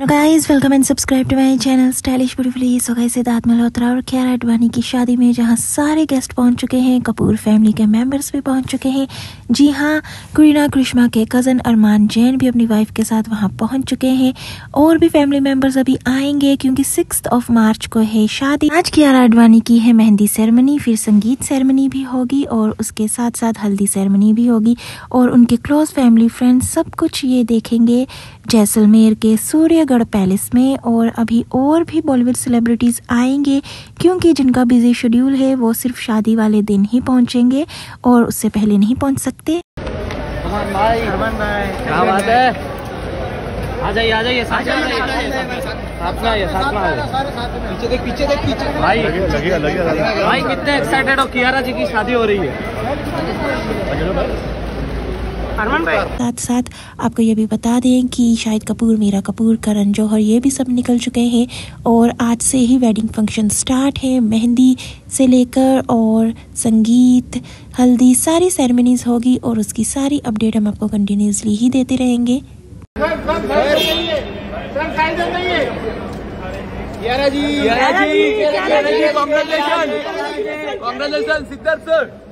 Guys welcome and subscribe to my channel stylish beautifully so guys Siddharth Malhotra और कियारा अडवाणी की शादी में जहाँ सारे गेस्ट पहुँच चुके हैं कपूर फैमिली के मेंबर्स भी पहुँच चुके हैं। जी हाँ कुरीना कृष्णा के कज़न अरमान जैन भी अपनी वाइफ के साथ वहाँ पहुँच चुके हैं। और भी फैमिली मेंबर्स अभी आएँगे क्योंकि सिक्स ऑफ़ मार्च को है शादी। आज कियारा अडवाणी की है मेहंदी सेरेमनी फिर संगीत सेरेमनी भी होगी और उसके साथ साथ हल्दी सेरेमनी भी होगी और उनके क्लोज फैमिली फ्रेंड्स सब कुछ ये देखेंगे। जैसलमेर के सूर्यगढ़ पैलेस में और अभी और भी बॉलीवुड सेलिब्रिटीज़ आएँगे क्योंकि जिनका बिज़ी शेड्यूल है वो सिर्फ़ शादी वाले दिन ही पहुँचेंगे और उससे पहले नहीं पहुँच सकते। क्या बात है आ जाइए आ जाइए साथ में आइए साथ में आइए साथ में आइए पीछे देख पीछे देख पीछे भाई भाई कितने एक्साइटेड हो कियारा जी की शादी हो रही है। साथ साथ आपको ये भी बता दें कि शाहिद कपूर मीरा कपूर करण जौहर ये भी सब निकल चुके हैं और आज से ही वेडिंग फ़ंक्शन स्टार्ट है। मेहंदी से लेकर और संगीत हल्दी सारी सेरेमनीज होगी और उसकी सारी अपडेट हम आपको कंटिन्यूसली ही देते रहेंगे। जी जी कांग्रेचुलेशन कांग्रेचुलेशन सिद्धार्थ सर